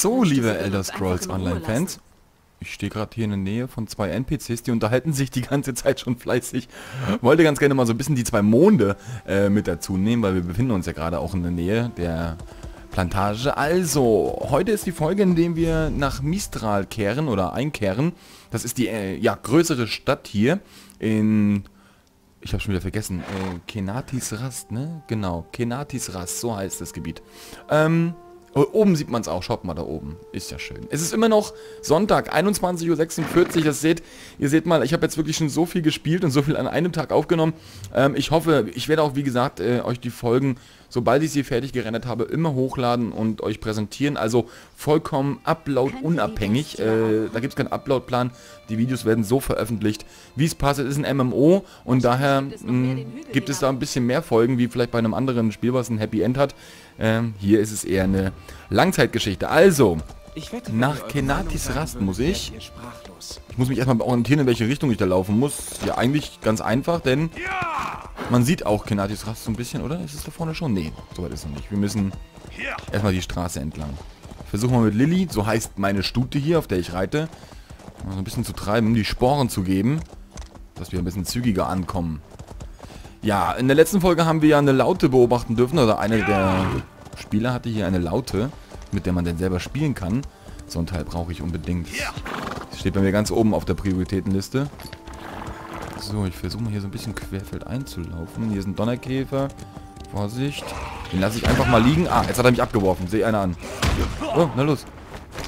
So, liebe Elder Scrolls Online-Fans, ich stehe gerade hier in der Nähe von zwei NPCs, die unterhalten sich die ganze Zeit schon fleißig. Wollte ganz gerne mal so ein bisschen die zwei Monde äh, mit dazu nehmen, weil wir befinden uns ja gerade auch in der Nähe der Plantage. Also, heute ist die Folge, in der wir nach Mistral kehren oder einkehren. Das ist die äh, ja, größere Stadt hier in... Ich habe schon wieder vergessen. Äh, Kenatis Rast, ne? Genau, Kenatis Rast, so heißt das Gebiet. Ähm... Oh, oben sieht man es auch, schaut mal da oben. Ist ja schön. Es ist immer noch Sonntag, 21.46 Uhr. Das seht, ihr seht mal, ich habe jetzt wirklich schon so viel gespielt und so viel an einem Tag aufgenommen. Ähm, ich hoffe, ich werde auch, wie gesagt, äh, euch die Folgen, sobald ich sie fertig gerendert habe, immer hochladen und euch präsentieren. Also vollkommen upload-unabhängig. Äh, da gibt es keinen Upload-Plan. Die Videos werden so veröffentlicht, wie es passt. Es ist ein MMO und daher mh, gibt es da ein bisschen mehr Folgen, wie vielleicht bei einem anderen Spiel, was ein Happy End hat. Ähm, hier ist es eher eine Langzeitgeschichte. Also, nach Kenatis Rast muss ich. Ich muss mich erstmal orientieren, in welche Richtung ich da laufen muss. Ja, eigentlich ganz einfach, denn man sieht auch Kenatis Rast so ein bisschen, oder? Ist es da vorne schon? Nee, soweit ist es noch nicht. Wir müssen erstmal die Straße entlang. Ich versuche mal mit Lilly, so heißt meine Stute hier, auf der ich reite, so ein bisschen zu treiben, die Sporen zu geben, dass wir ein bisschen zügiger ankommen. Ja, in der letzten Folge haben wir ja eine Laute beobachten dürfen, oder einer der Spieler hatte hier eine Laute, mit der man dann selber spielen kann. So ein Teil brauche ich unbedingt. Das steht bei mir ganz oben auf der Prioritätenliste. So, ich versuche mal hier so ein bisschen querfeld einzulaufen. Hier ist ein Donnerkäfer. Vorsicht. Den lasse ich einfach mal liegen. Ah, jetzt hat er mich abgeworfen. Sehe einer an. Oh, na los.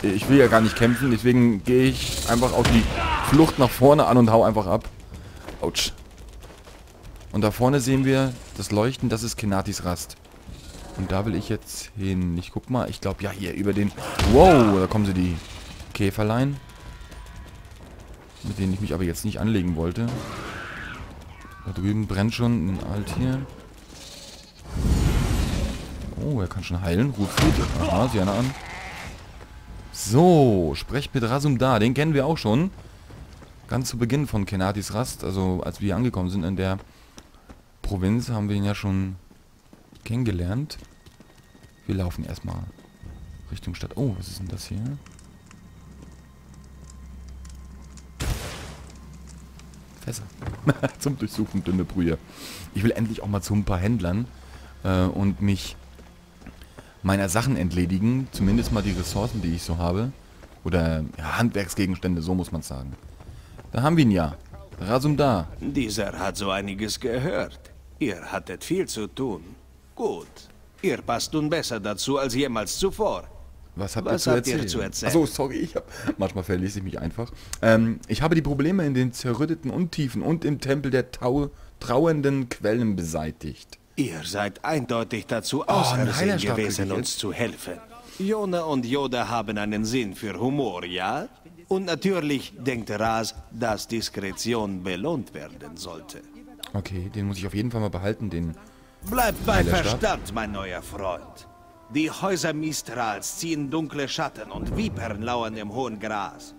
Ich will ja gar nicht kämpfen, deswegen gehe ich einfach auf die Flucht nach vorne an und hau einfach ab. Autsch. Und da vorne sehen wir das Leuchten, das ist Kenatis Rast. Und da will ich jetzt hin. Ich guck mal, ich glaube ja hier über den... Wow, da kommen sie die Käferlein. Mit denen ich mich aber jetzt nicht anlegen wollte. Da drüben brennt schon ein Alt hier. Oh, er kann schon heilen. Rutfried. Aha, sieh einer an. So, sprecht mit Rasum da. Den kennen wir auch schon. Ganz zu Beginn von Kenatis Rast. Also, als wir angekommen sind in der Provinz haben wir ihn ja schon kennengelernt. Wir laufen erstmal Richtung Stadt. Oh, was ist denn das hier? Fässer. Zum Durchsuchen dünne Brühe. Ich will endlich auch mal zu ein paar Händlern äh, und mich meiner Sachen entledigen. Zumindest mal die Ressourcen, die ich so habe. Oder ja, Handwerksgegenstände, so muss man sagen. Da haben wir ihn ja. Rasum da. Dieser hat so einiges gehört. Ihr hattet viel zu tun. Gut. Ihr passt nun besser dazu als jemals zuvor. Was habt, Was ihr, zu habt ihr, zu erzählen? Achso, sorry, ich hab, manchmal verlese ich mich einfach. Ähm, ich habe die Probleme in den zerrütteten Untiefen und im Tempel der Tau trauernden Quellen beseitigt. Ihr seid eindeutig dazu oh, ausersehen gewesen, uns zu helfen. Jona und Yoda haben einen Sinn für Humor, ja? Und natürlich denkt Ras, dass Diskretion belohnt werden sollte. Okay, den muss ich auf jeden Fall mal behalten, den... Bleibt bei Verstand, mein neuer Freund. Die Häuser Mistrals ziehen dunkle Schatten und Vipern lauern im hohen Gras.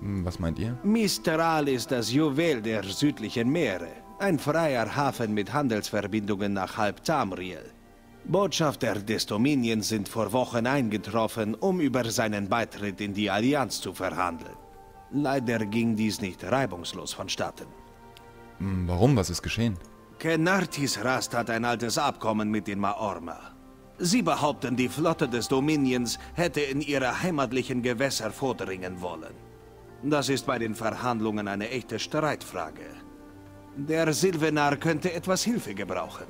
Hm, was meint ihr? Mistral ist das Juwel der südlichen Meere. Ein freier Hafen mit Handelsverbindungen nach halb Tamriel. Botschafter des Dominions sind vor Wochen eingetroffen, um über seinen Beitritt in die Allianz zu verhandeln. Leider ging dies nicht reibungslos vonstatten. Hm, warum? Was ist geschehen? Kenartis Rast hat ein altes Abkommen mit den Maorma. Sie behaupten, die Flotte des Dominions hätte in ihre heimatlichen Gewässer vordringen wollen. Das ist bei den Verhandlungen eine echte Streitfrage. Der Silvenar könnte etwas Hilfe gebrauchen.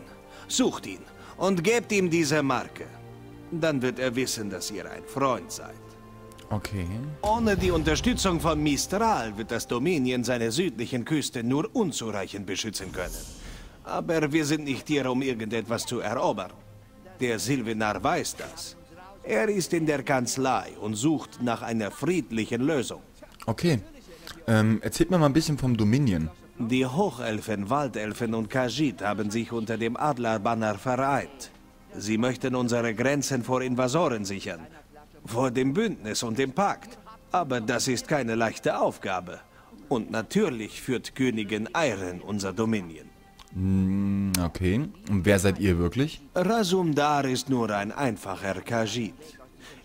Sucht ihn und gebt ihm diese Marke. Dann wird er wissen, dass ihr ein Freund seid. Okay. Ohne die Unterstützung von Mistral wird das Dominion seine südlichen Küste nur unzureichend beschützen können. Aber wir sind nicht hier, um irgendetwas zu erobern. Der Silvenar weiß das. Er ist in der Kanzlei und sucht nach einer friedlichen Lösung. Okay. Ähm, erzählt mir mal ein bisschen vom Dominion. Die Hochelfen, Waldelfen und Khajiit haben sich unter dem Adlerbanner vereint. Sie möchten unsere Grenzen vor Invasoren sichern vor dem Bündnis und dem Pakt. Aber das ist keine leichte Aufgabe. Und natürlich führt Königin Eiren unser Dominion. Hm, okay. Und wer seid ihr wirklich? Rasumdar ist nur ein einfacher Khajiit.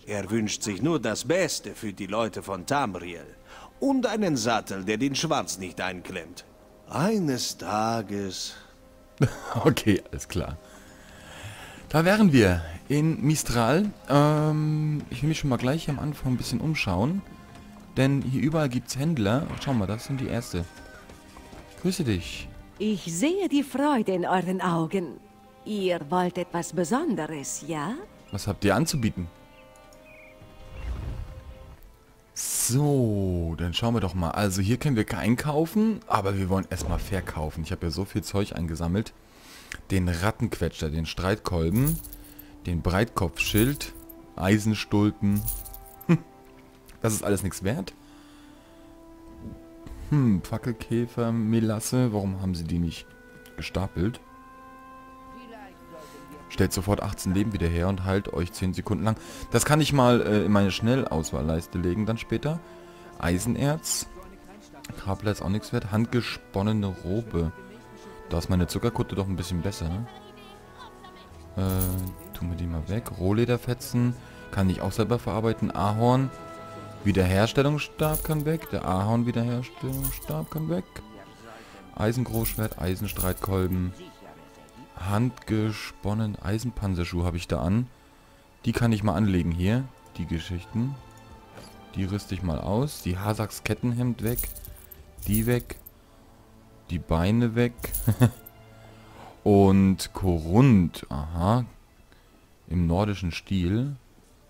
Er wünscht sich nur das Beste für die Leute von Tamriel. Und einen Sattel, der den Schwanz nicht einklemmt. Eines Tages... okay, alles klar. Da wären wir in Mistral. Ähm, ich will mich schon mal gleich am Anfang ein bisschen umschauen. Denn hier überall gibt es Händler. Schau mal, das sind die erste. Grüße dich. Ich sehe die Freude in euren Augen. Ihr wollt etwas Besonderes, ja? Was habt ihr anzubieten? So, dann schauen wir doch mal. Also hier können wir einkaufen, aber wir wollen erstmal verkaufen. Ich habe ja so viel Zeug eingesammelt. Den Rattenquetscher, den Streitkolben, den Breitkopfschild, Eisenstulpen. Hm, das ist alles nichts wert. Hm, Fackelkäfer, Melasse, warum haben sie die nicht gestapelt? Stellt sofort 18 Leben wieder her und heilt euch 10 Sekunden lang. Das kann ich mal äh, in meine Schnellauswahlleiste legen dann später. Eisenerz. Kabler ist auch nichts wert. Handgesponnene Robe. Da ist meine Zuckerkutte doch ein bisschen besser, ne? Äh, tun wir die mal weg. Rohlederfetzen. Kann ich auch selber verarbeiten. Ahorn. Wiederherstellungsstab kann weg. Der Ahorn Wiederherstellungsstab kann weg. Eisengroßschwert, Eisenstreitkolben handgesponnen Eisenpanzerschuh habe ich da an. Die kann ich mal anlegen hier. Die Geschichten. Die rüste ich mal aus. Die Hasaks Kettenhemd weg. Die weg. Die Beine weg. Und Korund. Aha. Im nordischen Stil.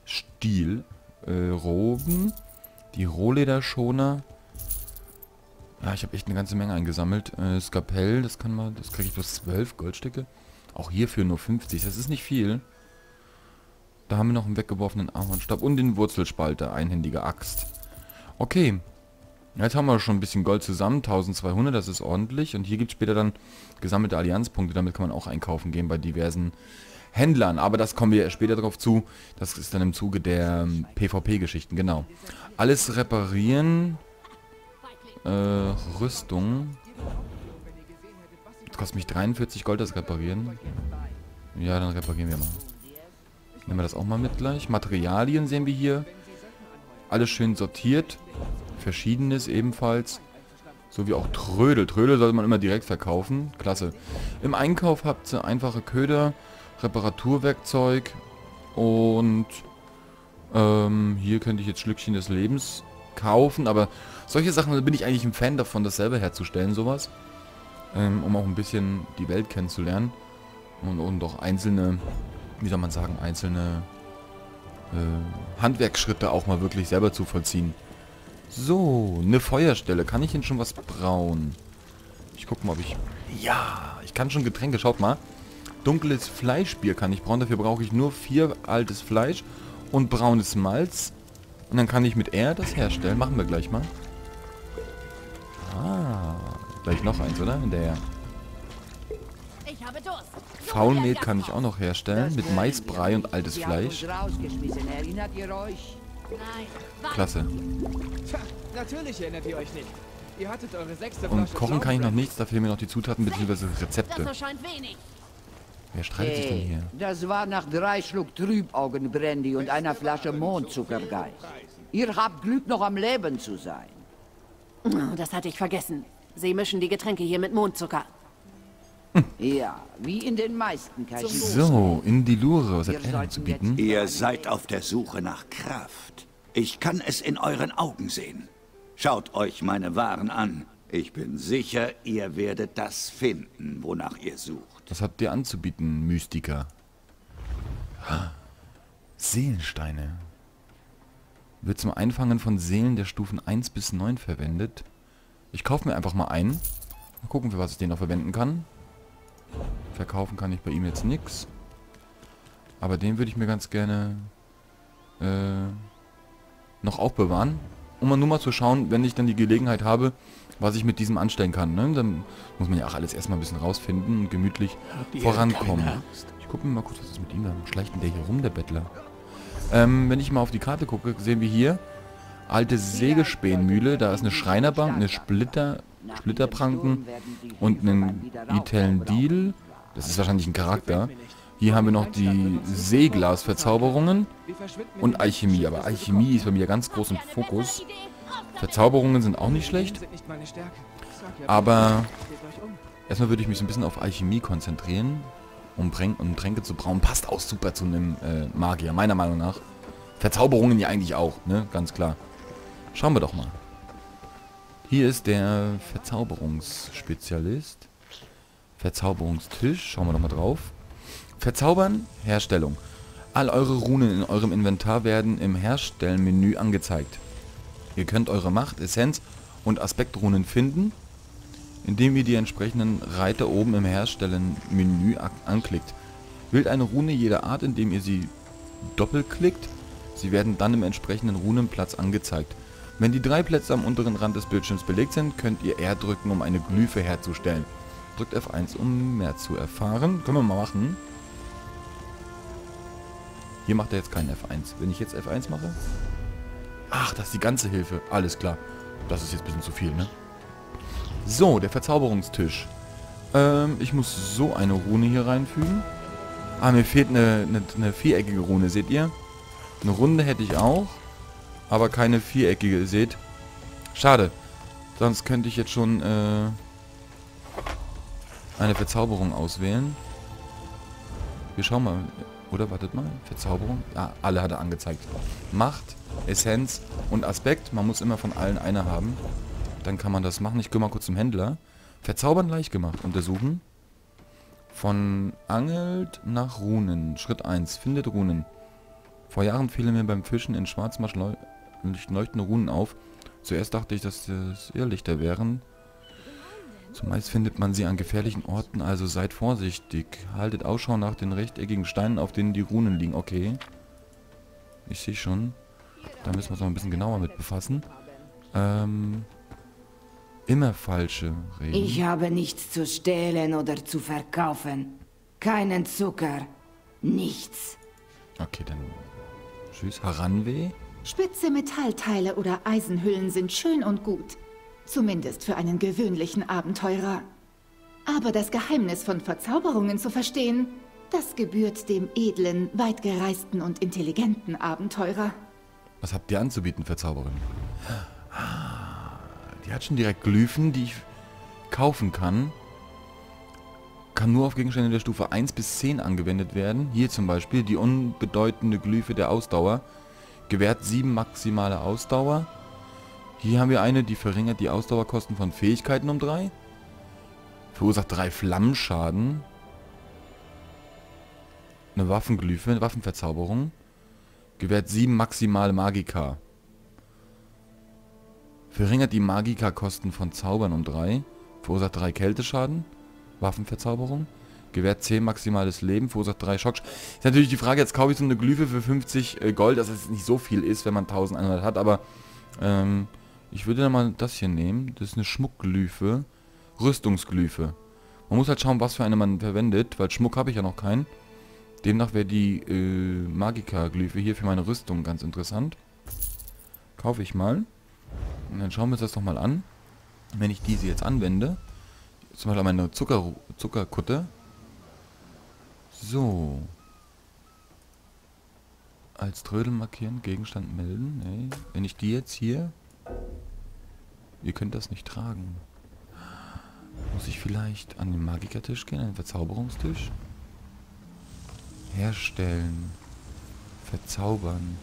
Stil. Äh, Roben. Die Rohlederschoner. Ja, ich habe echt eine ganze Menge eingesammelt. Äh, Skapell, das kann man, das kriege ich bloß 12 Goldstücke. Auch hierfür nur 50, das ist nicht viel. Da haben wir noch einen weggeworfenen Ahornstab und den Wurzelspalter, einhändige Axt. Okay. Jetzt haben wir schon ein bisschen Gold zusammen, 1200, das ist ordentlich. Und hier gibt es später dann gesammelte Allianzpunkte, damit kann man auch einkaufen gehen bei diversen Händlern. Aber das kommen wir später darauf zu. Das ist dann im Zuge der ähm, PvP-Geschichten, genau. Alles reparieren. Äh, Rüstung. Das kostet mich 43 Gold, das reparieren. Ja, dann reparieren wir mal. Nehmen wir das auch mal mit gleich. Materialien sehen wir hier. Alles schön sortiert. Verschiedenes ebenfalls. So wie auch Trödel. Trödel sollte man immer direkt verkaufen. Klasse. Im Einkauf habt ihr einfache Köder, Reparaturwerkzeug und ähm, hier könnte ich jetzt Schlückchen des Lebens kaufen, aber solche Sachen bin ich eigentlich ein Fan davon, das selber herzustellen, sowas. Ähm, um auch ein bisschen die Welt kennenzulernen. Und, und auch einzelne, wie soll man sagen, einzelne äh, Handwerksschritte auch mal wirklich selber zu vollziehen. So, eine Feuerstelle. Kann ich denn schon was brauen? Ich guck mal, ob ich... Ja, ich kann schon Getränke. Schaut mal. Dunkles Fleischbier kann ich brauen. Dafür brauche ich nur vier altes Fleisch und braunes Malz. Und dann kann ich mit R das herstellen. Machen wir gleich mal. Ah, gleich noch eins, oder? In der Faulmehl kann ich auch noch herstellen. Mit Maisbrei und altes Fleisch. Klasse. Und kochen kann ich noch nichts, da fehlen mir noch die Zutaten bzw. Rezepte. Wer streitet sich denn hier? Das war nach drei Schluck Trübaugenbrandy und einer Flasche Mondzuckergeist. Ihr habt Glück, noch am Leben zu sein. Oh, das hatte ich vergessen. Sie mischen die Getränke hier mit Mondzucker. Ja, wie in den meisten Kaschinen. So, in die Lure, was hat er zu bieten? Ihr seid auf der Suche nach Kraft. Ich kann es in euren Augen sehen. Schaut euch meine Waren an. Ich bin sicher, ihr werdet das finden, wonach ihr sucht. Was habt ihr anzubieten, Mystiker? Seelensteine. Wird zum Einfangen von Seelen der Stufen 1 bis 9 verwendet. Ich kaufe mir einfach mal einen. Mal gucken, für was ich den noch verwenden kann. Verkaufen kann ich bei ihm jetzt nichts. Aber den würde ich mir ganz gerne äh, noch aufbewahren. Um mal nur mal zu schauen, wenn ich dann die Gelegenheit habe, was ich mit diesem anstellen kann. Ne? Dann muss man ja auch alles erstmal ein bisschen rausfinden und gemütlich vorankommen. Ich gucke mir mal kurz, was ist mit ihm da? Schleicht denn der hier rum, der Bettler? Ähm, wenn ich mal auf die Karte gucke, sehen wir hier alte Sägespähenmühle. Da ist eine Schreinerbank, eine Splitter, Splitterpranken und einen Itelendil. Das ist wahrscheinlich ein Charakter. Hier haben wir noch die Seeglasverzauberungen und Alchemie. Aber Alchemie ist bei mir ganz groß im Fokus. Verzauberungen sind auch nicht schlecht. Aber erstmal würde ich mich so ein bisschen auf Alchemie konzentrieren. Um, Tränk um Tränke zu brauen. Passt auch super zu einem äh, Magier, meiner Meinung nach. Verzauberungen ja eigentlich auch, ne? Ganz klar. Schauen wir doch mal. Hier ist der Verzauberungsspezialist. Verzauberungstisch. Schauen wir doch mal drauf. Verzaubern, Herstellung. All eure Runen in eurem Inventar werden im Herstellmenü angezeigt. Ihr könnt eure Macht, Essenz und Aspektrunen finden, indem ihr die entsprechenden Reiter oben im Herstellen-Menü anklickt. Wählt eine Rune jeder Art, indem ihr sie doppelklickt. Sie werden dann im entsprechenden Runenplatz angezeigt. Wenn die drei Plätze am unteren Rand des Bildschirms belegt sind, könnt ihr R drücken, um eine Glyphe herzustellen. Drückt F1, um mehr zu erfahren. Können wir mal machen. Hier macht er jetzt keinen F1. Wenn ich jetzt F1 mache... Ach, das ist die ganze Hilfe. Alles klar. Das ist jetzt ein bisschen zu viel, ne? So, der Verzauberungstisch. Ähm, ich muss so eine Rune hier reinfügen. Ah, mir fehlt eine, eine, eine viereckige Rune, seht ihr? Eine Runde hätte ich auch. Aber keine viereckige, ihr seht. Schade. Sonst könnte ich jetzt schon äh, eine Verzauberung auswählen. Wir schauen mal. Oder wartet mal. Verzauberung. Ja, alle hat er angezeigt. Macht, Essenz und Aspekt. Man muss immer von allen eine haben. Dann kann man das machen. Ich gehe mal kurz zum Händler. Verzaubern leicht gemacht. Untersuchen. Von Angelt nach Runen. Schritt 1. Findet Runen. Vor Jahren fielen mir beim Fischen in Schwarzmarsch leuchtende Runen auf. Zuerst dachte ich, dass das Irrlichter wären. Zumeist findet man sie an gefährlichen Orten, also seid vorsichtig. Haltet Ausschau nach den rechteckigen Steinen, auf denen die Runen liegen. Okay. Ich sehe schon. Da müssen wir uns noch ein bisschen genauer mit befassen. Ähm, immer falsche Reden. Ich habe nichts zu stehlen oder zu verkaufen. Keinen Zucker. Nichts. Okay, dann tschüss. Haranweh? Spitze Metallteile oder Eisenhüllen sind schön und gut. Zumindest für einen gewöhnlichen Abenteurer. Aber das Geheimnis von Verzauberungen zu verstehen, das gebührt dem edlen, weitgereisten und intelligenten Abenteurer. Was habt ihr anzubieten, Verzauberin? Die hat schon direkt Glyphen, die ich kaufen kann. Kann nur auf Gegenstände der Stufe 1 bis 10 angewendet werden. Hier zum Beispiel die unbedeutende Glyphe der Ausdauer. Gewährt 7 maximale Ausdauer. Hier haben wir eine, die verringert die Ausdauerkosten von Fähigkeiten um 3. Verursacht 3 Flammenschaden. Eine Waffenglyphe, eine Waffenverzauberung. Gewährt 7 maximale Magika. Verringert die Magika-Kosten von Zaubern um 3. Verursacht 3 Kälteschaden. Waffenverzauberung. Gewährt 10 maximales Leben, verursacht 3 Schock. Ist natürlich die Frage, jetzt kaufe ich so eine Glyphe für 50 äh, Gold, dass es nicht so viel ist, wenn man 1100 hat, aber ähm, ich würde dann mal das hier nehmen. Das ist eine Schmuckglyphe. Rüstungsglyphe. Man muss halt schauen, was für eine man verwendet, weil Schmuck habe ich ja noch keinen. Demnach wäre die äh, Magika-Glyphe hier für meine Rüstung ganz interessant. Kaufe ich mal. Und dann schauen wir uns das doch mal an. Wenn ich diese jetzt anwende. Zum Beispiel meine Zucker, Zuckerkutte. So. Als Trödel markieren, Gegenstand melden. Nee. Wenn ich die jetzt hier Ihr könnt das nicht tragen. Muss ich vielleicht an den Magikertisch gehen, an den Verzauberungstisch? Herstellen. Verzaubern.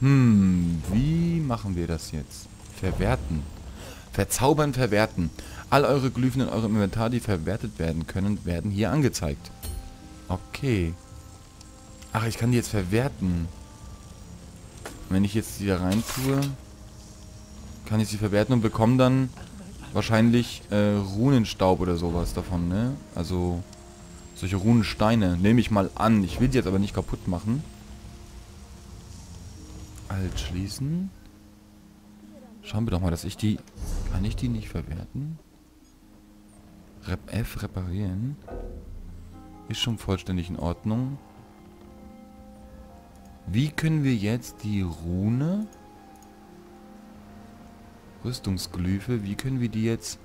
Hm, wie machen wir das jetzt? Verwerten. Verzaubern, verwerten. All eure Glyphen in eurem Inventar, die verwertet werden können, werden hier angezeigt. Okay. Ach, ich kann die jetzt verwerten. Wenn ich jetzt die da rein tue kann ich sie verwerten und bekomme dann wahrscheinlich äh, Runenstaub oder sowas davon, ne? Also solche Runensteine. Nehme ich mal an. Ich will sie jetzt aber nicht kaputt machen. Alt schließen. Schauen wir doch mal, dass ich die... Kann ich die nicht verwerten? Rep F reparieren. Ist schon vollständig in Ordnung. Wie können wir jetzt die Rune Rüstungsglyphe. Wie können wir die jetzt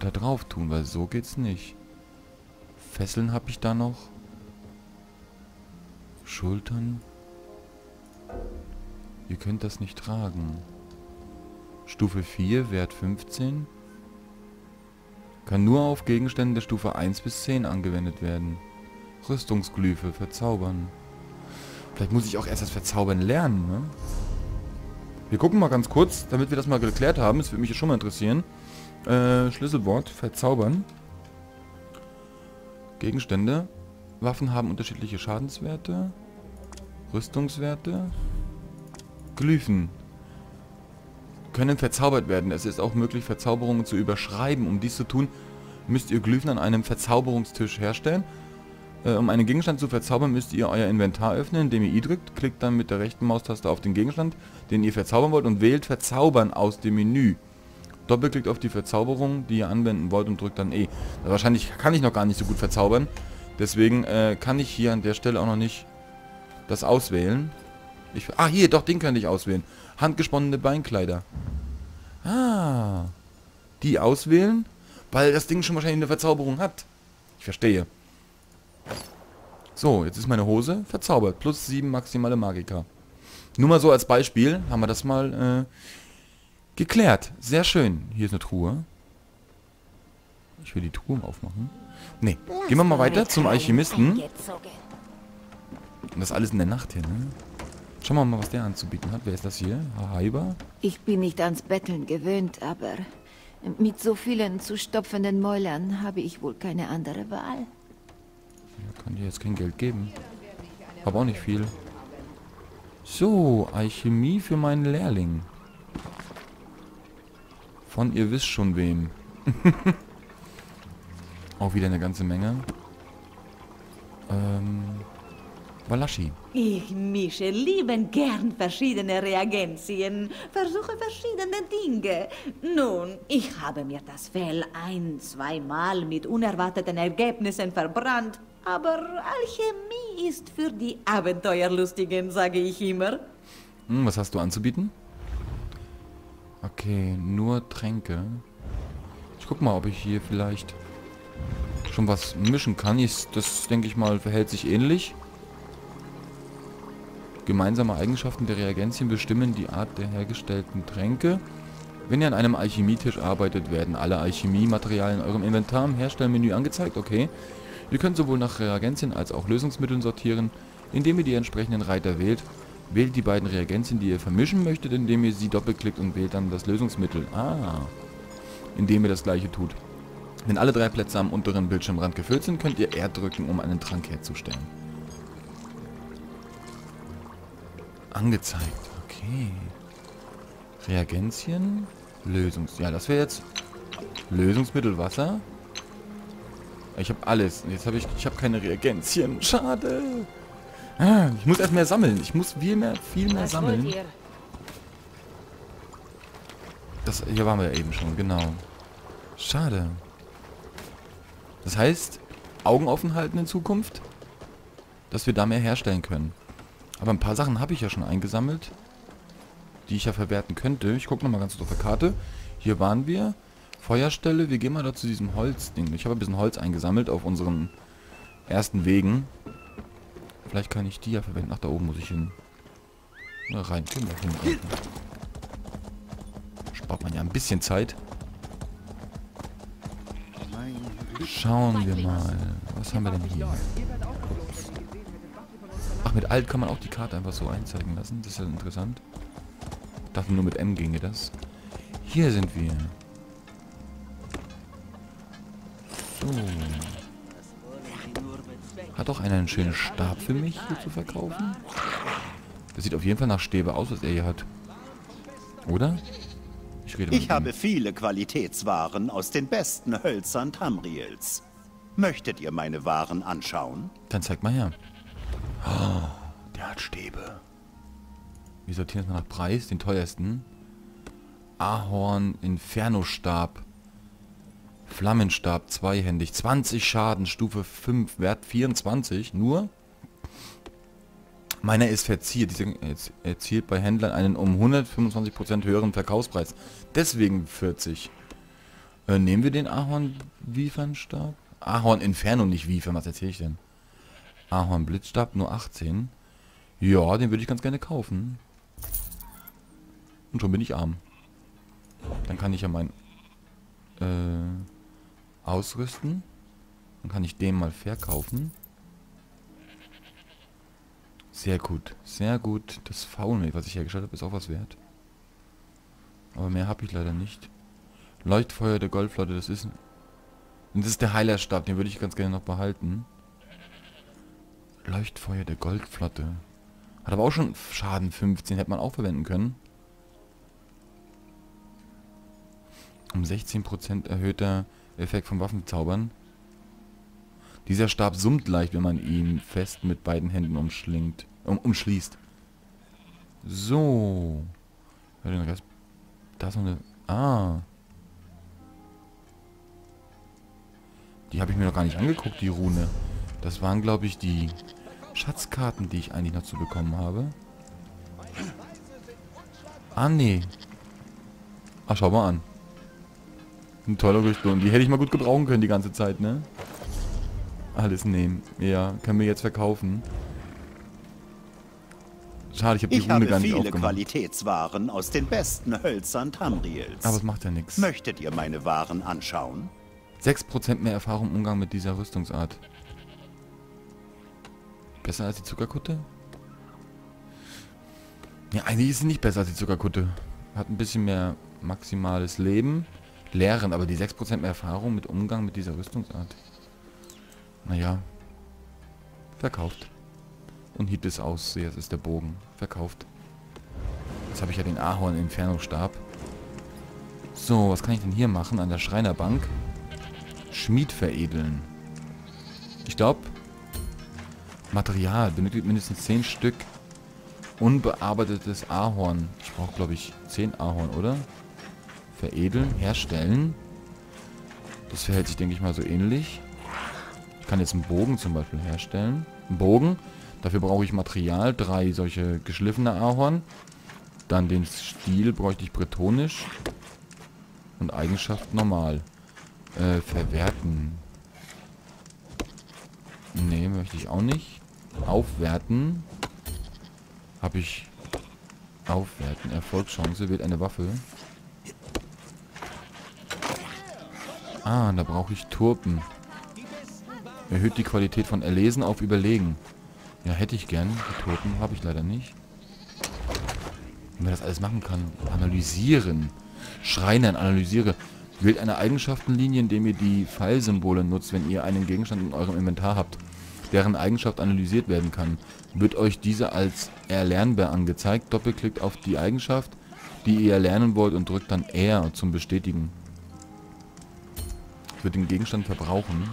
da drauf tun? Weil so geht's nicht. Fesseln habe ich da noch. Schultern. Ihr könnt das nicht tragen. Stufe 4, Wert 15. Kann nur auf Gegenstände der Stufe 1 bis 10 angewendet werden. Rüstungsglyphe, verzaubern. Vielleicht muss ich auch erst das Verzaubern lernen, ne? Wir gucken mal ganz kurz, damit wir das mal geklärt haben. Das würde mich schon mal interessieren. Äh, Schlüsselwort, verzaubern. Gegenstände. Waffen haben unterschiedliche Schadenswerte. Rüstungswerte. Glyphen können verzaubert werden. Es ist auch möglich, Verzauberungen zu überschreiben. Um dies zu tun, müsst ihr Glyphen an einem Verzauberungstisch herstellen. Äh, um einen Gegenstand zu verzaubern, müsst ihr euer Inventar öffnen, indem ihr I drückt. Klickt dann mit der rechten Maustaste auf den Gegenstand, den ihr verzaubern wollt und wählt Verzaubern aus dem Menü. Doppelklickt auf die Verzauberung, die ihr anwenden wollt und drückt dann E. Wahrscheinlich kann ich noch gar nicht so gut verzaubern. Deswegen äh, kann ich hier an der Stelle auch noch nicht das auswählen. Ich, ah, hier, doch, den könnte ich auswählen. Handgesponnene Beinkleider. Ah. Die auswählen, weil das Ding schon wahrscheinlich eine Verzauberung hat. Ich verstehe. So, jetzt ist meine Hose verzaubert. Plus 7 maximale Magika. Nur mal so als Beispiel haben wir das mal äh, geklärt. Sehr schön. Hier ist eine Truhe. Ich will die Truhe aufmachen. Ne, gehen wir mal weiter zum Alchemisten. Und das alles in der Nacht hier, ne? Schauen wir mal, was der anzubieten hat. Wer ist das hier? Haiba? Ich bin nicht ans Betteln gewöhnt, aber mit so vielen zu stopfenden Mäulern habe ich wohl keine andere Wahl. Ja, kann dir jetzt kein Geld geben. Hab auch nicht viel. So, Alchemie für meinen Lehrling. Von ihr wisst schon wem. auch wieder eine ganze Menge. Ähm... Walaschi. Ich mische lieben gern verschiedene Reagenzien, versuche verschiedene Dinge. Nun, ich habe mir das Fell ein, zweimal mit unerwarteten Ergebnissen verbrannt, aber Alchemie ist für die Abenteuerlustigen, sage ich immer. Hm, was hast du anzubieten? Okay, nur Tränke. Ich guck mal, ob ich hier vielleicht schon was mischen kann. Ich, das, denke ich mal, verhält sich ähnlich. Gemeinsame Eigenschaften der Reagenzien bestimmen die Art der hergestellten Tränke. Wenn ihr an einem Alchemietisch arbeitet, werden alle Alchemiematerialien in eurem Inventar im Herstellmenü angezeigt. Okay. Ihr könnt sowohl nach Reagenzien als auch Lösungsmitteln sortieren, indem ihr die entsprechenden Reiter wählt. Wählt die beiden Reagenzien, die ihr vermischen möchtet, indem ihr sie doppelklickt und wählt dann das Lösungsmittel. Ah. Indem ihr das gleiche tut. Wenn alle drei Plätze am unteren Bildschirmrand gefüllt sind, könnt ihr R drücken, um einen Trank herzustellen. Angezeigt. Okay. Reagenzien. Lösungs... Ja, das wäre jetzt... Lösungsmittel Wasser. Ich habe alles. Jetzt habe ich... Ich habe keine Reagenzien. Schade. Ah, ich muss erst mehr sammeln. Ich muss viel mehr, viel mehr sammeln. Das, hier waren wir ja eben schon, genau. Schade. Das heißt, Augen offen halten in Zukunft, dass wir da mehr herstellen können. Aber ein paar Sachen habe ich ja schon eingesammelt, die ich ja verwerten könnte. Ich gucke nochmal ganz kurz auf der Karte. Hier waren wir. Feuerstelle. Wir gehen mal da zu diesem Holzding. Ich habe ein bisschen Holz eingesammelt auf unseren ersten Wegen. Vielleicht kann ich die ja verwenden. Ach, da oben muss ich hin. Na, rein. Können wir hin. Spart man ja ein bisschen Zeit. Schauen wir mal. Was haben wir denn hier? mit Alt kann man auch die Karte einfach so einzeigen lassen. Das ist ja interessant. Ich dachte nur mit M ginge das. Hier sind wir. So. Hat auch einer einen schönen Stab für mich hier zu verkaufen? Das sieht auf jeden Fall nach Stäbe aus, was er hier hat. Oder? Ich, rede ich habe viele Qualitätswaren aus den besten Hölzern Tamriels. Möchtet ihr meine Waren anschauen? Dann zeig mal her. Oh, der hat Stäbe. Wir sortieren jetzt mal nach Preis, den teuersten. Ahorn Inferno-Stab. Flammenstab, zweihändig. 20 Schaden, Stufe 5, Wert 24. Nur. Meiner ist verziert. Dieser erzielt bei Händlern einen um 125% höheren Verkaufspreis. Deswegen 40. Äh, nehmen wir den Ahorn-Wiefernstab? Ahorn Inferno, nicht wie, was erzähle ich denn? Ahorn Blitzstab, nur 18. Ja, den würde ich ganz gerne kaufen. Und schon bin ich arm. Dann kann ich ja mein... Äh, ausrüsten. Dann kann ich den mal verkaufen. Sehr gut, sehr gut. Das Faulmehl, was ich hergestellt habe, ist auch was wert. Aber mehr habe ich leider nicht. Leuchtfeuer der Goldflotte, das ist... Das ist der Heilerstab, den würde ich ganz gerne noch behalten. Leuchtfeuer der Goldflotte. Hat aber auch schon Schaden 15, hätte man auch verwenden können. Um 16% erhöhter Effekt von Waffenzaubern. Dieser Stab summt leicht, wenn man ihn fest mit beiden Händen umschlingt, um, umschließt. So. Da ist noch eine... Ah. Die habe ich mir noch gar nicht angeguckt, die Rune. Das waren, glaube ich, die Schatzkarten, die ich eigentlich noch zu bekommen habe. Ah, nee. Ach, schau mal an. Ein toller Rüstung. Die hätte ich mal gut gebrauchen können die ganze Zeit, ne? Alles nehmen. Ja, können wir jetzt verkaufen. Schade, ich habe die ich Rune habe gar nicht viele. Qualitätswaren aus den besten Hölzern Tamriels. Aber es macht ja nichts. Möchtet ihr meine Waren anschauen? 6% mehr Erfahrung im Umgang mit dieser Rüstungsart. Besser als die Zuckerkutte? Ja, eigentlich ist sie nicht besser als die Zuckerkutte. Hat ein bisschen mehr maximales Leben. Lehren, aber die 6% mehr Erfahrung mit Umgang mit dieser Rüstungsart. Naja. Verkauft. Und hielt es aus. Jetzt ist der Bogen. Verkauft. Jetzt habe ich ja den Ahorn Inferno-Stab. So, was kann ich denn hier machen an der Schreinerbank? Schmied veredeln. Ich glaube, Material benötigt mindestens 10 Stück. Unbearbeitetes Ahorn. Ich brauche, glaube ich, 10 Ahorn, oder? Veredeln, herstellen. Das verhält sich, denke ich mal, so ähnlich. Ich kann jetzt einen Bogen zum Beispiel herstellen. Einen Bogen. Dafür brauche ich Material. Drei solche geschliffene Ahorn. Dann den Stil bräuchte ich bretonisch. Und Eigenschaft normal. Äh, verwerten. Nee, möchte ich auch nicht. Aufwerten. Habe ich... Aufwerten. Erfolgschance. Wählt eine Waffe. Ah, da brauche ich Turpen. Erhöht die Qualität von Erlesen auf Überlegen. Ja, hätte ich gern. Die Turpen habe ich leider nicht. Wie man das alles machen kann. Analysieren. Schreinern, analysiere. Wählt eine Eigenschaftenlinie, indem ihr die Pfeilsymbole nutzt, wenn ihr einen Gegenstand in eurem Inventar habt, deren Eigenschaft analysiert werden kann. Wird euch diese als erlernbar angezeigt. Doppelklickt auf die Eigenschaft, die ihr erlernen wollt und drückt dann R zum Bestätigen. Würde den Gegenstand verbrauchen.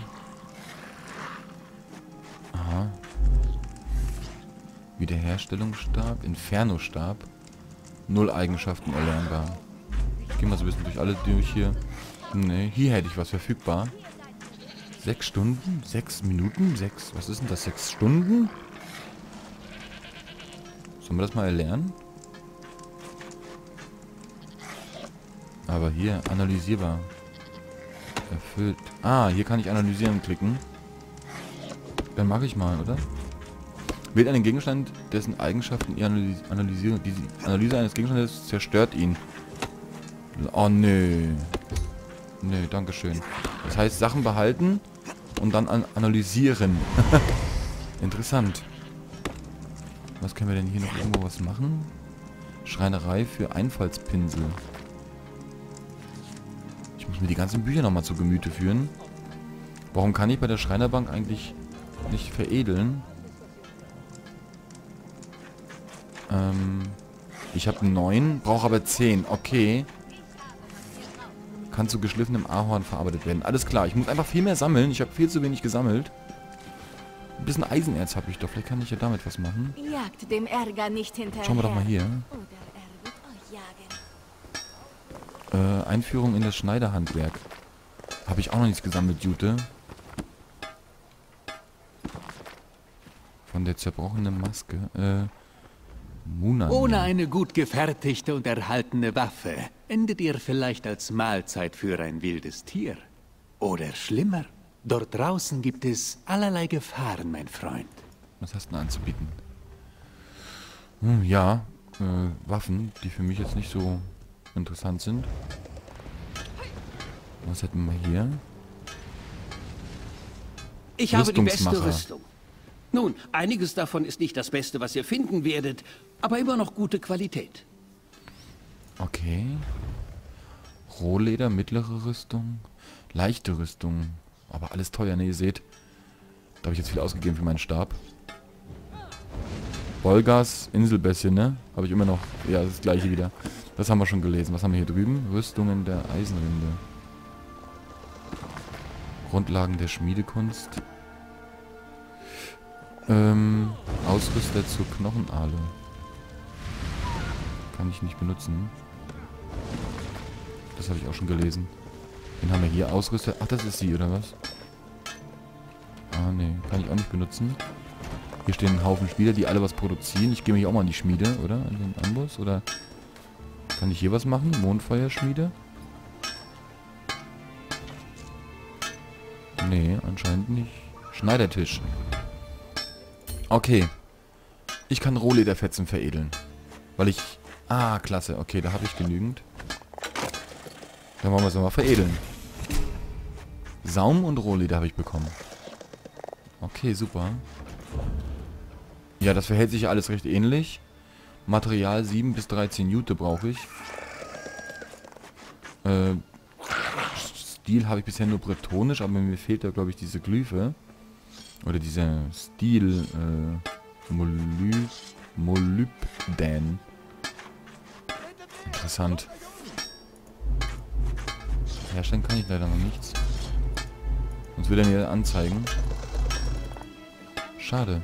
Aha. Wiederherstellungsstab, Inferno-Stab. Null Eigenschaften erlernbar. Ich gehe mal so ein bisschen durch alle durch hier. Ne, hier hätte ich was verfügbar. Sechs Stunden? Sechs Minuten? Sechs? Was ist denn das? Sechs Stunden? Sollen wir das mal erlernen? Aber hier, analysierbar. Erfüllt. Ah, hier kann ich analysieren klicken. Dann mache ich mal, oder? Wählt einen Gegenstand, dessen Eigenschaften ihr analys analysieren. Die Analyse eines Gegenstandes zerstört ihn. Oh, nö. Nö, dankeschön. Das heißt, Sachen behalten und dann an analysieren. Interessant. Was können wir denn hier noch irgendwo was machen? Schreinerei für Einfallspinsel. Mir die ganzen Bücher nochmal zu Gemüte führen. Warum kann ich bei der Schreinerbank eigentlich nicht veredeln? Ähm, ich habe neun, brauche aber zehn. Okay. Kann zu geschliffenem Ahorn verarbeitet werden. Alles klar, ich muss einfach viel mehr sammeln. Ich habe viel zu wenig gesammelt. Ein bisschen Eisenerz habe ich doch. Vielleicht kann ich ja damit was machen. Jagt dem Ärger nicht hinterher. Schauen wir doch mal hier. Oder er wird euch jagen. Äh, Einführung in das Schneiderhandwerk. Habe ich auch noch nichts gesammelt, Jute. Von der zerbrochenen Maske. Äh, Muna. Ohne eine gut gefertigte und erhaltene Waffe endet ihr vielleicht als Mahlzeit für ein wildes Tier. Oder schlimmer, Dort draußen gibt es allerlei Gefahren, mein Freund. Was hast du denn anzubieten? Hm, ja, äh, Waffen, die für mich jetzt nicht so interessant sind. Was hätten wir hier? Ich habe die beste Rüstung. Nun, einiges davon ist nicht das Beste, was ihr finden werdet, aber immer noch gute Qualität. Okay. Rohleder, mittlere Rüstung, leichte Rüstung. Aber alles teuer, ne, ihr seht. Da habe ich jetzt viel ausgegeben für meinen Stab. Bolgas, Inselbässchen, ne? Habe ich immer noch. Ja, das gleiche wieder. Das haben wir schon gelesen. Was haben wir hier drüben? Rüstungen der Eisenrinde. Grundlagen der Schmiedekunst. Ähm, Ausrüster zur Knochenale. Kann ich nicht benutzen. Das habe ich auch schon gelesen. Den haben wir hier. Ausrüster. Ach, das ist sie, oder was? Ah, nee. Kann ich auch nicht benutzen. Hier stehen ein Haufen Spieler, die alle was produzieren. Ich gehe mich auch mal in die Schmiede, oder? In den Amboss, oder? Kann ich hier was machen? Mondfeuerschmiede? Nee, anscheinend nicht. Schneidertisch. Okay. Ich kann Rohlederfetzen veredeln. Weil ich... Ah, klasse. Okay, da habe ich genügend. Dann wollen wir es mal veredeln. Saum und Rohleder habe ich bekommen. Okay, super. Ja, das verhält sich alles recht ähnlich. Material 7 bis 13 Jute brauche ich. Äh, Stil habe ich bisher nur bretonisch, aber mir fehlt da, glaube ich, diese Glyphe. Oder dieser Stil äh, Moly Molybden. Interessant. Herstellen kann ich leider noch nichts. Sonst würde er mir anzeigen. Schade.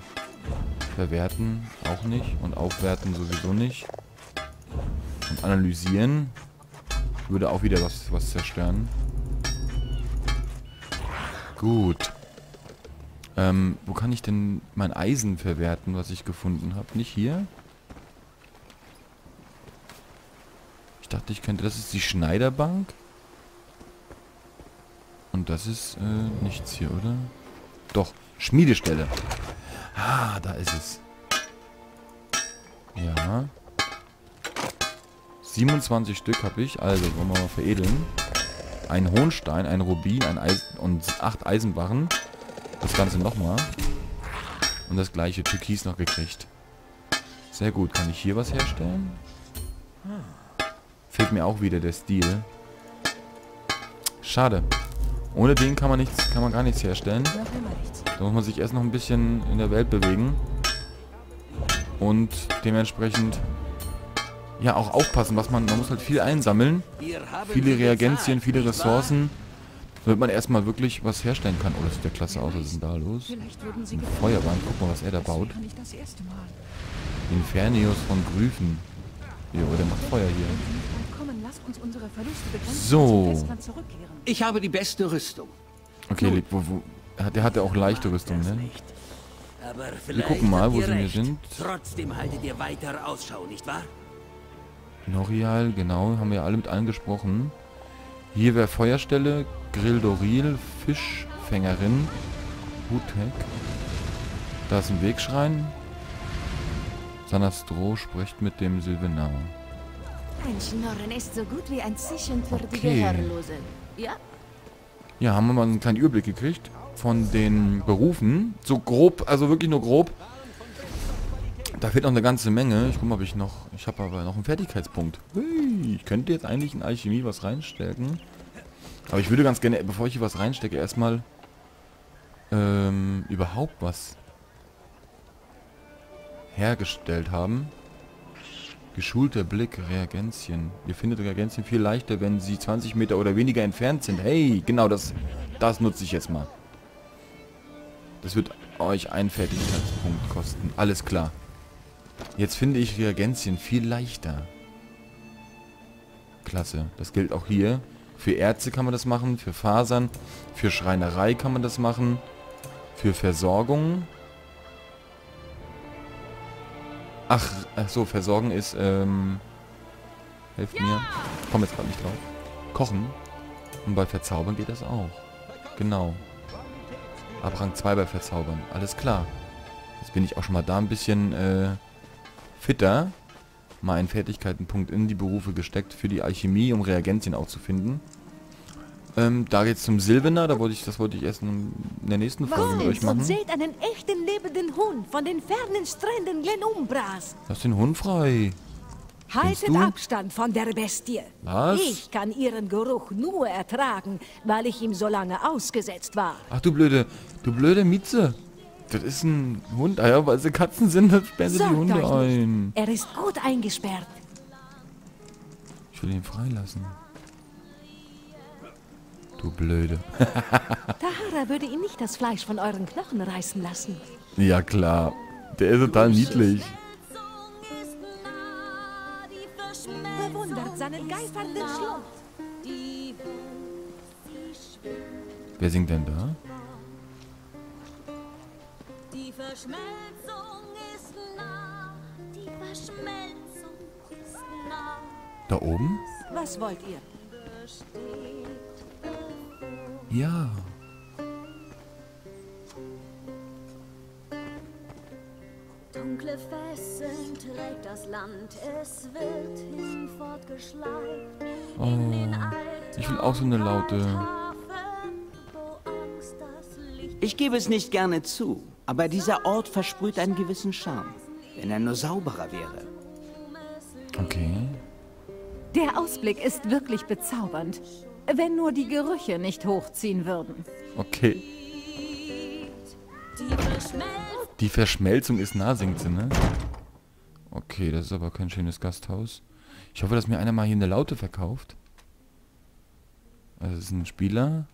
Verwerten auch nicht. Und aufwerten sowieso nicht. Und analysieren würde auch wieder was, was zerstören. Gut. Ähm, wo kann ich denn mein Eisen verwerten, was ich gefunden habe? Nicht hier? Ich dachte, ich könnte... Das ist die Schneiderbank. Und das ist äh, nichts hier, oder? Doch, Schmiedestelle. Ah, da ist es. Ja. 27 Stück habe ich. Also, wollen wir mal veredeln. Ein Hohnstein, ein Rubin, ein Eisen und acht Eisenbarren. Das Ganze nochmal. Und das gleiche Türkis noch gekriegt. Sehr gut. Kann ich hier was herstellen? Fehlt mir auch wieder der Stil. Schade. Ohne den kann man nichts, kann man gar nichts herstellen. Da muss man sich erst noch ein bisschen in der Welt bewegen. Und dementsprechend ja auch aufpassen, was man. Man muss halt viel einsammeln. Viele Reagenzien, viele Ressourcen. Damit man erstmal wirklich was herstellen kann. Oh, das sieht ja klasse aus. Was ist denn da los? Ein Feuerband. Guck mal, was er da baut. Infernius von Grüfen. Jo, der macht Feuer hier. So. Ich habe die beste Rüstung. Okay, lieb, wo, wo, der hatte auch leichte Rüstung, ne? Wir gucken mal, wo sie mir sind. Trotzdem haltet ihr weiter Ausschau, nicht wahr? Norial, genau, haben wir alle mit angesprochen. Hier wäre Feuerstelle, Grildoril, Fischfängerin, Hutek. Da ist ein Wegschrein. Sanastro spricht mit dem Silvenar. Ein Schnorren ist so gut wie ein Zischen für Okay. die Gehörlosen. Ja? Ja, haben wir mal einen kleinen Überblick gekriegt von den Berufen. So grob, also wirklich nur grob. Da fehlt noch eine ganze Menge. Ich guck mal, ob ich noch... Ich habe aber noch einen Fertigkeitspunkt. Ich könnte jetzt eigentlich in Alchemie was reinstecken. Aber ich würde ganz gerne, bevor ich hier was reinstecke, erstmal ähm, überhaupt was hergestellt haben. Geschulter Blick, Reagenzien. Ihr findet Reagenzien viel leichter, wenn sie 20 Meter oder weniger entfernt sind. Hey, genau das, das nutze ich jetzt mal. Das wird euch einen Fertigkeitspunkt kosten. Alles klar. Jetzt finde ich Reagenzien viel leichter. Klasse. Das gilt auch hier. Für Erze kann man das machen, für Fasern, für Schreinerei kann man das machen, für Versorgung. Ach, ach so, Versorgen ist, ähm... Helft mir. Ich komme jetzt gerade nicht drauf. Kochen. Und bei Verzaubern geht das auch. Genau. Ab Rang 2 bei Verzaubern. Alles klar. Jetzt bin ich auch schon mal da ein bisschen äh, fitter. Mal einen Fertigkeitenpunkt in die Berufe gesteckt für die Alchemie, um Reagenzien auch zu finden. Ähm, da geht's zum Silvener, da wollte ich, das wollte ich erst in der nächsten Folge mit euch machen. und seht einen echten lebenden Hund von den fernen Stränden Glenumbras. Lass den Hund frei. Haltet Abstand von der Bestie. Was? Ich kann ihren Geruch nur ertragen, weil ich ihm so lange ausgesetzt war. Ach du blöde, du blöde Mieze. Das ist ein Hund. Ah ja, weil sie Katzen sind, dann sperren sie die Hunde ein. Er ist gut eingesperrt. Ich will ihn freilassen. Du Blöde. Tahara würde ihn nicht das Fleisch von euren Knochen reißen lassen. Ja klar. Der ist total niedlich. Bewundert seinen geifernden Schlund. Wer singt denn da? Die Verschmelzung ist nah. Die Verschmelzung ist nah. Da oben? Was wollt ihr? Ja. Dunkle Fesseln trägt das Land, es wird hinfortgeschleift. Oh, ich will auch so eine laute. Ich gebe es nicht gerne zu, aber dieser Ort versprüht einen gewissen Charme, wenn er nur sauberer wäre. Okay. Der Ausblick ist wirklich bezaubernd, wenn nur die Gerüche nicht hochziehen würden. Okay. Die Verschmelzung ist nah, singt sie, ne? Okay, das ist aber kein schönes Gasthaus. Ich hoffe, dass mir einer mal hier eine Laute verkauft. Also das ist ein Spieler.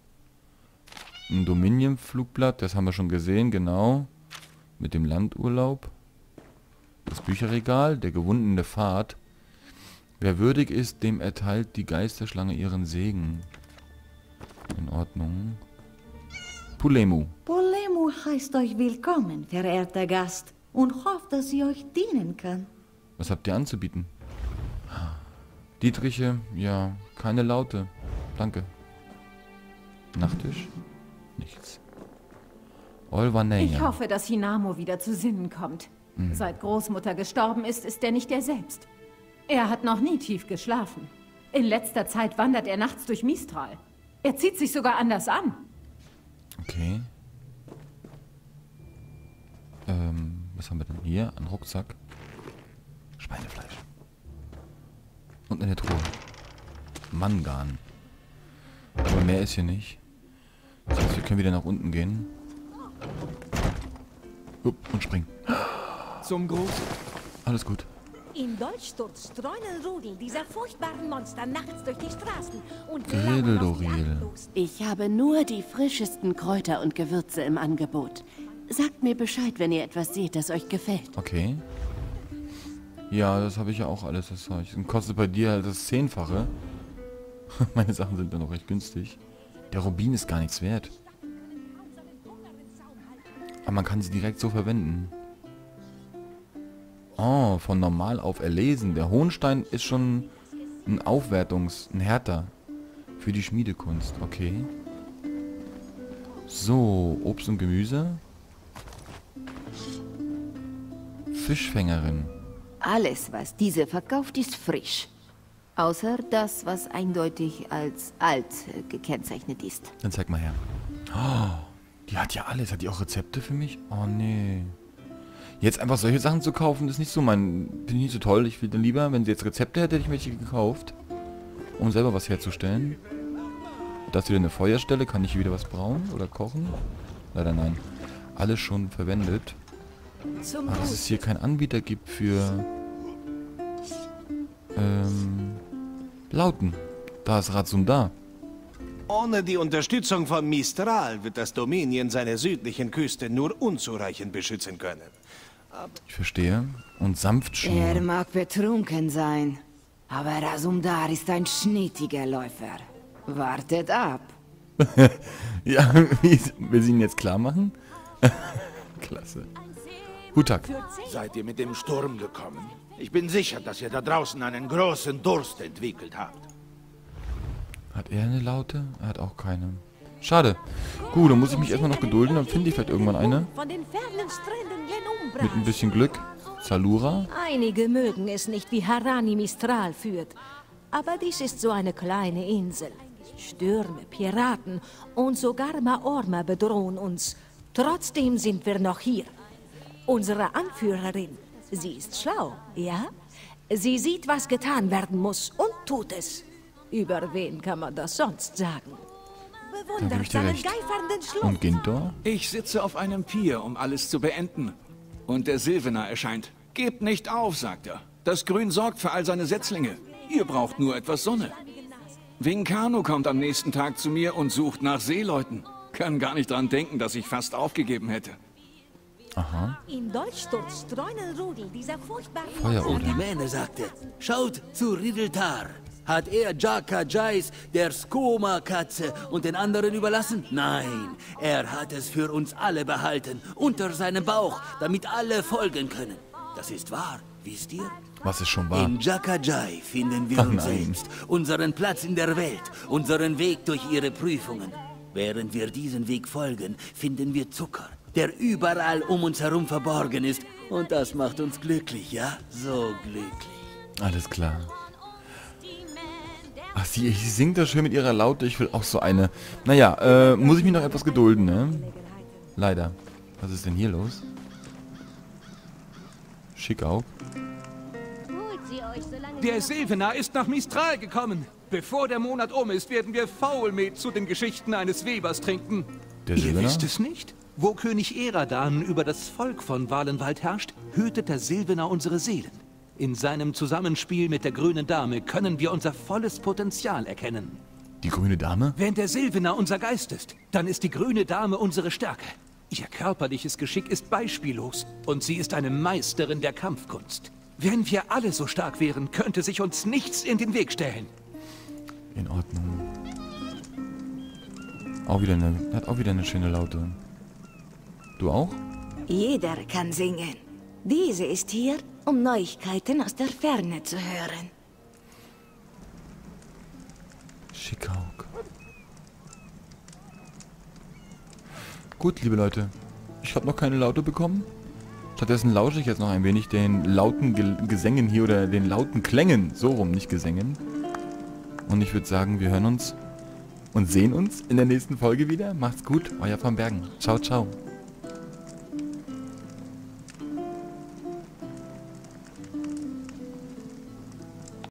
Ein Dominion-Flugblatt, das haben wir schon gesehen, genau. Mit dem Landurlaub. Das Bücherregal, der gewundene Pfad. Wer würdig ist, dem erteilt die Geisterschlange ihren Segen. In Ordnung. Pulemu. Polemu heißt euch willkommen, verehrter Gast, und hofft, dass sie euch dienen kann. Was habt ihr anzubieten? Dietriche, ja, keine Laute. Danke. Nachttisch? Nichts. Olvaneya. Ich hoffe, dass Hinamo wieder zu Sinnen kommt. Mhm. Seit Großmutter gestorben ist, ist er nicht er selbst. Er hat noch nie tief geschlafen. In letzter Zeit wandert er nachts durch Mistral. Er zieht sich sogar anders an. Okay. Ähm, was haben wir denn hier? Ein Rucksack. Schweinefleisch. Und eine Truhe. Mangan. Aber mehr ist hier nicht. Das heißt, wir können wieder nach unten gehen. Upp, und springen. Zum Großen. Alles gut. Im Dolchsturz streunen Rudel dieser furchtbaren Monster nachts durch die Straßen und Grilldoril. Ich habe nur die frischesten Kräuter und Gewürze im Angebot. Sagt mir Bescheid, wenn ihr etwas seht, das euch gefällt. Okay. Ja, das habe ich ja auch alles, das Zeug. Und kostet bei dir halt das Zehnfache. Meine Sachen sind dann noch recht günstig. Der Rubin ist gar nichts wert. Aber man kann sie direkt so verwenden. Oh, von normal auf erlesen. Der Hohenstein ist schon ein Aufwertungs-, ein härter für die Schmiedekunst. Okay. So, Obst und Gemüse. Fischfängerin. Alles, was diese verkauft, ist frisch. Außer das, was eindeutig als alt gekennzeichnet ist. Dann zeig mal her. Oh, die hat ja alles. Hat die auch Rezepte für mich? Oh, nee. Jetzt einfach solche Sachen zu kaufen, ist nicht so mein... Finde ich nicht so toll. Ich will dann lieber, wenn sie jetzt Rezepte hätte, hätte ich welche gekauft. Um selber was herzustellen. Das wieder eine Feuerstelle. Kann ich hier wieder was brauen oder kochen? Leider nein. Alles schon verwendet. Aber dass es hier keinen Anbieter gibt für... Ähm... Lauten. Da ist Ratsum da. Ohne die Unterstützung von Mistral wird das Dominion seine südlichen Küste nur unzureichend beschützen können. Ich verstehe. Und Sanftschuhe. Er mag betrunken sein, aber Rasumdar ist ein schnittiger Läufer. Wartet ab. ja, wie, will sie ihn jetzt klar machen? Klasse. Hutak. Seid ihr mit dem Sturm gekommen? Ich bin sicher, dass ihr da draußen einen großen Durst entwickelt habt. Hat er eine Laute? Er hat auch keine. Schade. Gut, dann muss ich mich erstmal noch gedulden, dann finde ich vielleicht irgendwann eine. Mit ein bisschen Glück. Salura. Einige mögen es nicht, wie Harani Mistral führt. Aber dies ist so eine kleine Insel. Stürme, Piraten und sogar Maorma bedrohen uns. Trotzdem sind wir noch hier. Unsere Anführerin, sie ist schlau, ja? Sie sieht, was getan werden muss und tut es. Über wen kann man das sonst sagen? Da gebe ich dir recht. Und Gintor? Ich sitze auf einem Pier, um alles zu beenden. Und der Silvener erscheint. Gebt nicht auf, sagt er. Das Grün sorgt für all seine Setzlinge. Ihr braucht nur etwas Sonne. Vincano kommt am nächsten Tag zu mir und sucht nach Seeleuten. Kann gar nicht dran denken, dass ich fast aufgegeben hätte. Aha. In Dolchsturz streunen Rudel dieser furchtbaren... Feueroden. Die Mähne sagte, schaut zu Riddletar. Hat er Jaka Jais, der Skoma-Katze und den anderen überlassen? Nein, er hat es für uns alle behalten, unter seinem Bauch, damit alle folgen können. Das ist wahr, wisst ihr? Was ist schon wahr? In Jakajai finden wir Ach, uns nein. selbst, unseren Platz in der Welt, unseren Weg durch ihre Prüfungen. Während wir diesen Weg folgen, finden wir Zucker, der überall um uns herum verborgen ist. Und das macht uns glücklich, ja? So glücklich. Alles klar. Ach, sie, sie singt da schön mit ihrer Laute. Ich will auch so eine. Naja, äh, muss ich mich noch etwas gedulden, ne? Leider. Was ist denn hier los? Schick auch. Der Silvener ist nach Mistral gekommen. Bevor der Monat um ist, werden wir Faulmet zu den Geschichten eines Webers trinken. Der Ihr Silvener? wisst es nicht? Wo König Eradan über das Volk von Walenwald herrscht, hütet der Silvener unsere Seelen. In seinem Zusammenspiel mit der grünen Dame können wir unser volles Potenzial erkennen. Die grüne Dame? Wenn der Silvener unser Geist ist, dann ist die grüne Dame unsere Stärke. Ihr körperliches Geschick ist beispiellos und sie ist eine Meisterin der Kampfkunst. Wenn wir alle so stark wären, könnte sich uns nichts in den Weg stellen. In Ordnung. Auch wieder eine, hat auch wieder eine schöne Laute. Du auch? Jeder kann singen. Diese ist hier, um Neuigkeiten aus der Ferne zu hören. Schickhauk. Gut, liebe Leute. Ich habe noch keine Laute bekommen. Stattdessen lausche ich jetzt noch ein wenig den lauten Ge Gesängen hier oder den lauten Klängen. So rum, nicht Gesängen. Und ich würde sagen, wir hören uns und sehen uns in der nächsten Folge wieder. Macht's gut, euer Van Bergen. Ciao, ciao.